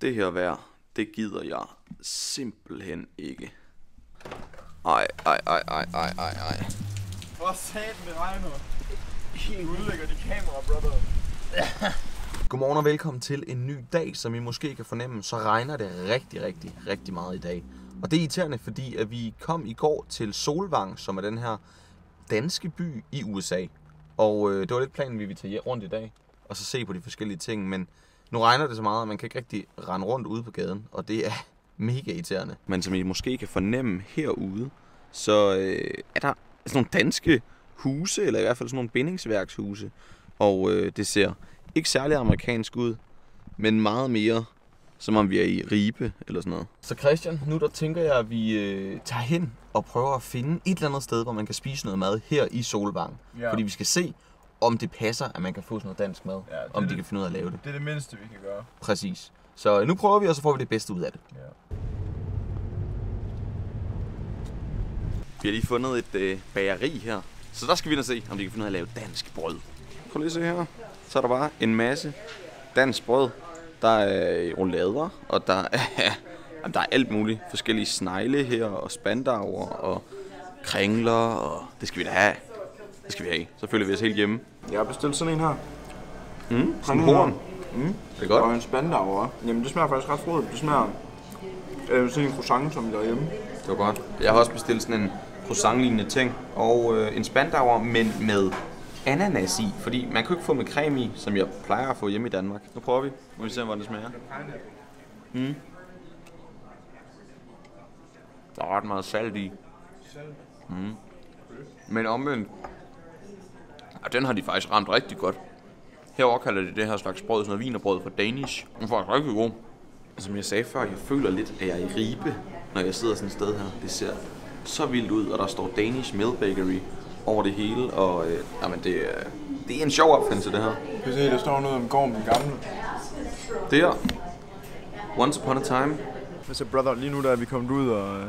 Det her vejr, det gider jeg simpelthen ikke. Ej, ej, ej, ej, ej, ej, ej. Hvor satan det regner. Du udlægger de kamera, brother. Godmorgen og velkommen til en ny dag, som I måske kan fornemme, så regner det rigtig, rigtig, rigtig meget i dag. Og det er irriterende, fordi at vi kom i går til Solvang, som er den her danske by i USA. Og øh, det var lidt planen, vi ville tage rundt i dag, og så se på de forskellige ting, men nu regner det så meget, at man kan ikke rigtig rende rundt ude på gaden, og det er mega irriterende. Men som I måske kan fornemme herude, så øh, er der sådan nogle danske huse, eller i hvert fald sådan nogle bindingsværkshuse, og øh, det ser ikke særlig amerikansk ud, men meget mere som om vi er i Ribe eller sådan noget. Så Christian, nu der tænker jeg, at vi øh, tager hen og prøver at finde et eller andet sted, hvor man kan spise noget mad her i Solvang. Ja. Fordi vi skal se, om det passer, at man kan få sådan noget dansk mad. Ja, om de det- kan finde ud af at lave det. Det er det mindste, vi kan gøre. Præcis. Så øh, nu prøver vi, og så får vi det bedste ud af det. Ja. Vi har lige fundet et øh, bageri her. Så der skal vi ind og se, om de kan finde ud af at lave dansk brød. Prøv lige at se her. Så er der bare en masse dansk brød. Der er roulader, og der er, jamen, der er alt muligt. Forskellige snegle her, og spandauer, og kringler, og det skal vi da have. Det skal vi have. Så føler vi os helt hjemme. Jeg har bestilt sådan en her. Mm, sådan en horn. Mm. Det er godt. Og en spandauer. Jamen, det smager faktisk ret frodigt. Det smager øh, sådan en croissant, som der er hjemme. Det var godt. Jeg har også bestilt sådan en croissant-lignende ting, og øh, en spandauer, men med ananas i, fordi man kan ikke få med creme i, som jeg plejer at få hjemme i Danmark. Nu prøver vi. Må vi se, hvordan det smager. Mm. Der er ret meget salt i. Mm. Men omvendt, ja, den har de faktisk ramt rigtig godt. Herover kalder de det her slags brød, sådan noget vinerbrød for Danish. Den er faktisk rigtig god. Som jeg sagde før, jeg føler lidt, at jeg er i Ribe, når jeg sidder sådan et sted her. Det ser så vildt ud, og der står Danish Mill Bakery over det hele, og øh, jamen det, er, det er en sjov opfindelse, det her. Du kan se, der står noget om gården den gamle. Det her, Once Upon a Time, Hvad så, brother? Lige nu der er vi kommet ud og, øh,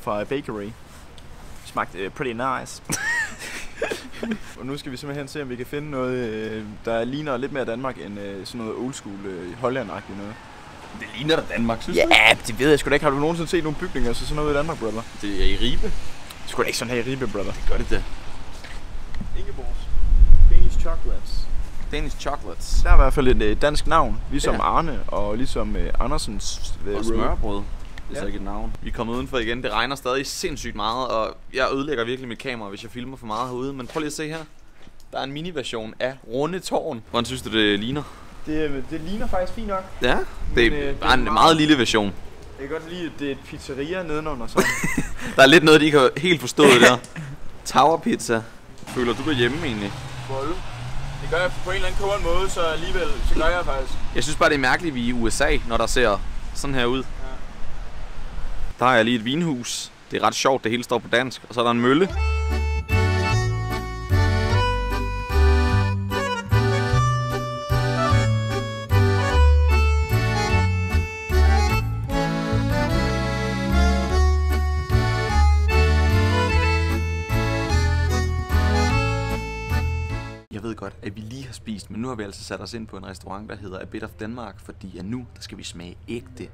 fra bakery. Smagte uh, pretty nice. og nu skal vi simpelthen se, om vi kan finde noget, øh, der ligner lidt mere Danmark end øh, sådan noget old school øh, hollandagtigt noget. det ligner da Danmark, synes Ja, det ved jeg sgu da ikke. Har du nogensinde set nogle bygninger så sådan noget i Danmark, brother? Det er i Ribe. Skulle da ikke sådan her i Ribe, brother. Gør det da. Ingeborgs. Danish Chocolates. Danish Chocolates. Der er i hvert fald et dansk navn, ligesom Ja. Arne og ligesom Andersens Og smørbrød. Det er så Ja. ikke et navn. Vi er kommet udenfor igen. Det regner stadig sindssygt meget, og jeg ødelægger virkelig mit kamera, hvis jeg filmer for meget herude. Men prøv lige at se her. Der er en mini-version af Runde Tårn. Hvordan synes du, det ligner? Det, øh, det ligner faktisk fint nok. Ja, det Men, er øh, det bare er en meget- meget lille version. Jeg kan godt lide, at det er et pizzeria nedenunder sådan. Der er lidt noget, de ikke har helt forstået der. Tower Pizza. Føler du dig hjemme egentlig? Bolle. Det gør jeg på en eller anden måde, så alligevel, så gør jeg faktisk. Jeg synes bare, det er mærkeligt, at vi er i USA, når der ser sådan her ud. Der er lige et vinhus. Det er ret sjovt, det hele står på dansk. Og så er der en mølle. Men nu har vi altså sat os ind på en restaurant, der hedder A Bit of Denmark, fordi at nu der skal vi smage ægte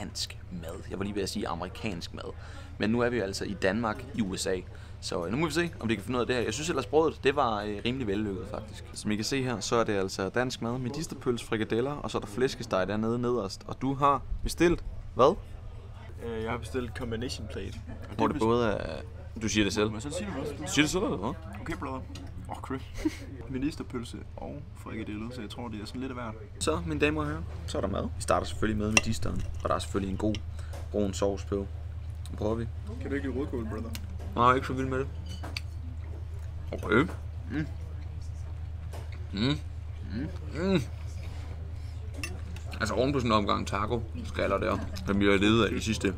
dansk mad. Jeg var lige ved at sige amerikansk mad. Men nu er vi jo altså i Danmark, i USA. Så øh, nu må vi se, om de kan finde ud af det her. Jeg synes ellers, brødet det var øh, rimelig vellykket faktisk. Som I kan se her, så er det altså dansk mad med medisterpøls, frikadeller, og så er der flæskesteg dernede nederst. Og du har bestilt, hvad? Øh, jeg har bestilt combination plate. Og Hvor det både er... Du siger det selv. Må jeg så sige det også? Du siger det selv, eller hvad? Okay, brother. Oh, Chris. Ministerpølse og frikadelle, så jeg tror, det er sådan lidt af hvert. Så, mine damer og herrer, så er der mad. Vi starter selvfølgelig med medisteren, og der er selvfølgelig en god brun sovs på. Nu prøver vi. Kan du ikke lide rødkål, brother? Nej, ikke så vild med det. Okay. Mm. Mm. Mm. Mm. Altså oven på sådan en omgang taco skaller der, som vi har levet af de sidste,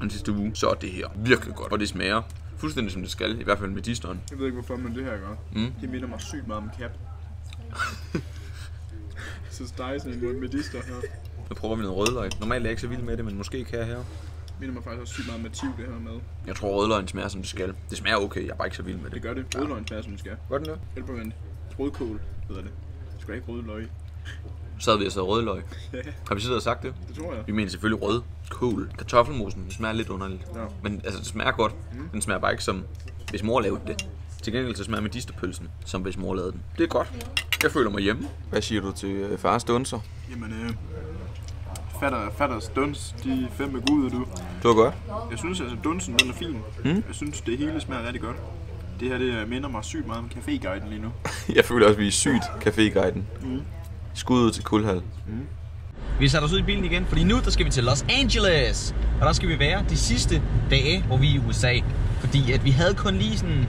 den sidste uge, så er det her virkelig godt. Og det smager fuldstændig som det skal, i hvert fald med disteren. Jeg ved ikke, hvorfor, men det her gør. Mm. Det minder mig sygt meget om cap. så stege sådan en medister her. Nu prøver vi noget rødløg. Normalt er jeg ikke så vild med det, men måske kan jeg her. minder mig faktisk også sygt meget om Mativ, det her med. Jeg tror rødløgn smager som det skal. Det smager okay, jeg er bare ikke så vild med det. Det gør det. Rødløgn smager, som det skal. Gør den det? Hjælper man rødkål, hedder det. Du skal ikke rødløg. Så havde vi altså rødløg. Har vi siddet og sagt det? Det tror jeg. Vi mener selvfølgelig rød kål. Kartoffelmosen, den smager lidt underligt. Ja. Men altså, det smager godt. Den smager bare ikke som, hvis mor lavede det. Til gengæld så smager medisterpølsen, som hvis mor lavede den. Det er godt. Jeg føler mig hjemme. Hvad siger du til øh, fars dunser? Jamen, øh, fatter, fatters duns, de er fem med gud, du. Det var godt. Jeg synes, at dunsen den er fin. Mm. Jeg synes, det hele smager rigtig godt. Det her det minder mig sygt meget om Caféguiden lige nu. Jeg føler også, at vi er sygt caféguiden. Mm. Skud ud til Kulhal. Vi sætter os ud i bilen igen, fordi nu der skal vi til Los Angeles. Og der skal vi være de sidste dage, hvor vi er i USA. Fordi at vi havde kun lige sådan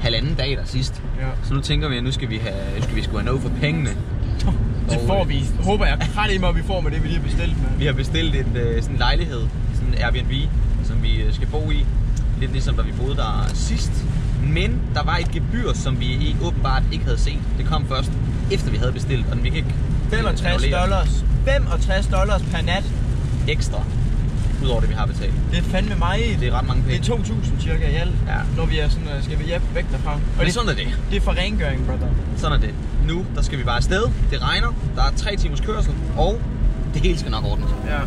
halvanden dag der sidst. Ja. Så nu tænker vi, at nu skal vi have, nu skal vi sgu have noget for pengene. Det får øh, vi. Håber jeg ret mig, at vi får med det, vi lige har bestilt med. Vi har bestilt en øh, sådan lejlighed, sådan en Airbnb, som vi øh, skal bo i. Lidt ligesom da vi boede der sidst. Men der var et gebyr, som vi ikke, åbenbart ikke havde set. Det kom først efter vi havde bestilt, og vi kan ikke 65 annullere dollars. 65 dollars per nat. ekstra, udover det vi har betalt. Det er fandme mig. Det er ret mange Det penge. er 2.000 cirka i alt, Ja. når vi er sådan, øh, skal vi hjem væk derfra. Og Men det, sådan er det. det er for rengøring, brother. Sådan er det. Nu, der skal vi bare afsted. Det regner. Der er tre timers kørsel. Og det hele skal nok ordne sig. Ja.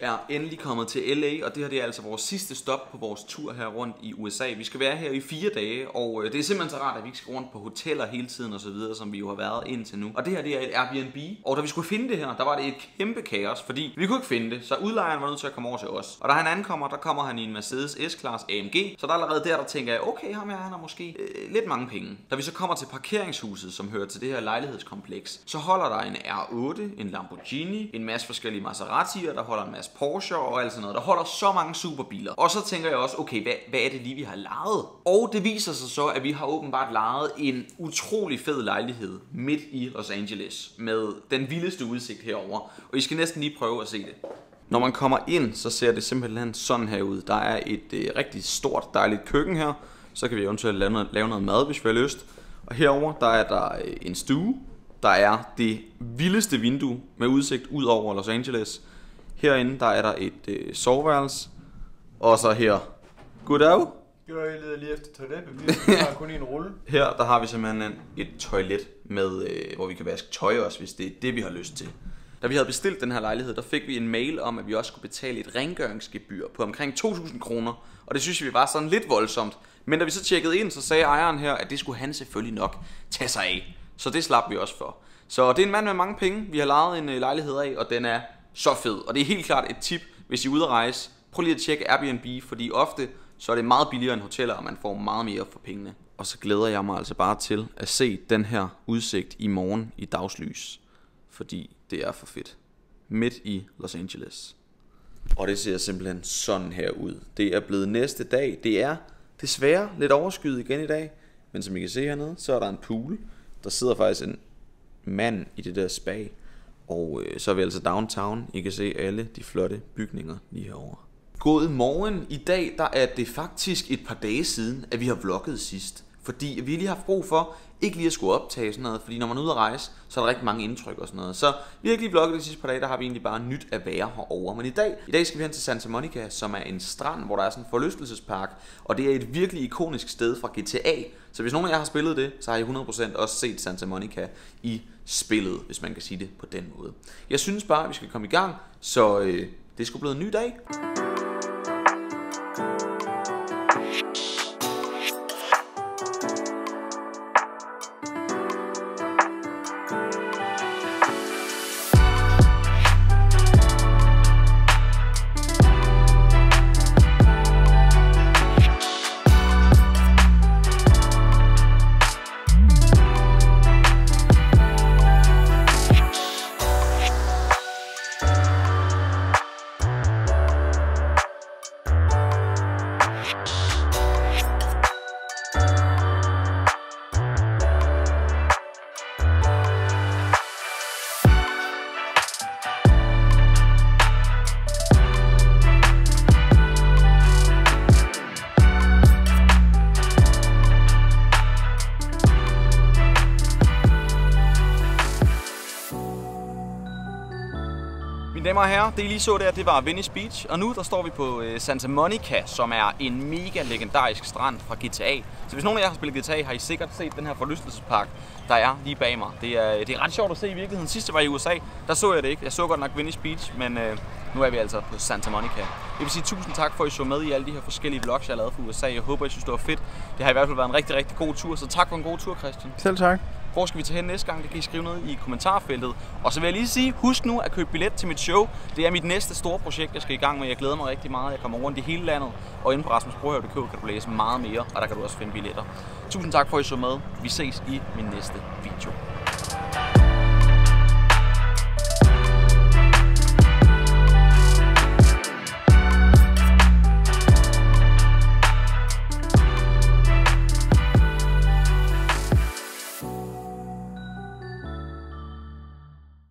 Er endelig kommet til LA, og det her det er altså vores sidste stop på vores tur her rundt i USA. Vi skal være her i fire dage, og øh, det er simpelthen så rart, at vi ikke skal rundt på hoteller hele tiden og så videre, som vi jo har været indtil nu. Og det her det er et Airbnb, og da vi skulle finde det her, der var det et kæmpe kaos, fordi vi kunne ikke finde det, så udlejeren var nødt til at komme over til os. Og da han ankommer, der kommer han i en Mercedes S-Class AMG, så der er allerede der, der tænker jeg, okay, ham her, han har måske øh, lidt mange penge. Da vi så kommer til parkeringshuset, som hører til det her lejlighedskompleks, så holder der en R8, en Lamborghini, en masse forskellige Maserati'er, der holder en masse Porsche og alt sådan noget. Der holder så mange superbiler. Og så tænker jeg også, okay, hvad, hvad er det lige, vi har lejet? Og det viser sig så, at vi har åbenbart lejet en utrolig fed lejlighed midt i Los Angeles med den vildeste udsigt herover. Og I skal næsten lige prøve at se det. Når man kommer ind, så ser det simpelthen sådan her ud. Der er et øh, rigtig stort, dejligt køkken her. Så kan vi eventuelt lave noget, lave noget mad, hvis vi har lyst. Og herover der er der øh, en stue. Der er det vildeste vindue med udsigt ud over Los Angeles. Herinde der er der et øh, soveværelse. Og så her. Goddag. Skal du lede lige efter toiletpapir? Vi har kun en rulle. Her der har vi simpelthen et toilet, med, øh, hvor vi kan vaske tøj også, hvis det er det, vi har lyst til. Da vi havde bestilt den her lejlighed, der fik vi en mail om, at vi også skulle betale et rengøringsgebyr på omkring 2.000 kroner. Og det synes vi var sådan lidt voldsomt. Men da vi så tjekkede ind, så sagde ejeren her, at det skulle han selvfølgelig nok tage sig af. Så det slap vi også for. Så det er en mand med mange penge, vi har lejet en øh, lejlighed af, og den er så fed. Og det er helt klart et tip, hvis I er ude at rejse. Prøv lige at tjekke Airbnb, fordi ofte så er det meget billigere end hoteller, og man får meget mere for pengene. Og så glæder jeg mig altså bare til at se den her udsigt i morgen i dagslys. Fordi det er for fedt. Midt i Los Angeles. Og det ser simpelthen sådan her ud. Det er blevet næste dag. Det er desværre lidt overskyet igen i dag. Men som I kan se hernede, så er der en pool. Der sidder faktisk en mand i det der spa. Og øh, så er vi altså downtown. I kan se alle de flotte bygninger lige herovre. God morgen. I dag der er det faktisk et par dage siden, at vi har vlogget sidst. Fordi vi lige har haft brug for ikke lige at skulle optage sådan noget. Fordi når man er ude at rejse, så er der rigtig mange indtryk og sådan noget. Så vi har ikke lige vlogget de sidste par dage, der har vi egentlig bare nyt at være herovre. Men i dag, i dag skal vi hen til Santa Monica, som er en strand, hvor der er sådan en forlystelsespark. Og det er et virkelig ikonisk sted fra GTA. Så hvis nogen af jer har spillet det, så har I 100% også set Santa Monica i spillet, hvis man kan sige det på den måde. Jeg synes bare, at vi skal komme i gang, så øh, det er sgu blevet en ny dag. Mine damer og herrer, det I lige så der, det var Venice Beach, og nu der står vi på øh, Santa Monica, som er en mega legendarisk strand fra GTA. Så hvis nogen af jer har spillet GTA, har I sikkert set den her forlystelsespark, der er lige bag mig. Det er, øh, det er ret sjovt at se i virkeligheden. Sidst jeg var i USA, der så jeg det ikke. Jeg så godt nok Venice Beach, men øh, nu er vi altså på Santa Monica. Jeg vil sige tusind tak for, at I så med i alle de her forskellige vlogs, jeg har lavet fra USA. Jeg håber, I synes, det var fedt. Det har i hvert fald været en rigtig, rigtig god tur, så tak for en god tur, Christian. Selv tak. Hvor skal vi tage hen næste gang? Det kan I skrive ned i kommentarfeltet. Og så vil jeg lige sige, husk nu at købe billet til mit show. Det er mit næste store projekt, jeg skal i gang med. Jeg glæder mig rigtig meget. Jeg kommer rundt i hele landet. Og inde på rasmusbrohøv.dk kan du læse meget mere, og der kan du også finde billetter. Tusind tak for, at I så med. Vi ses i min næste video.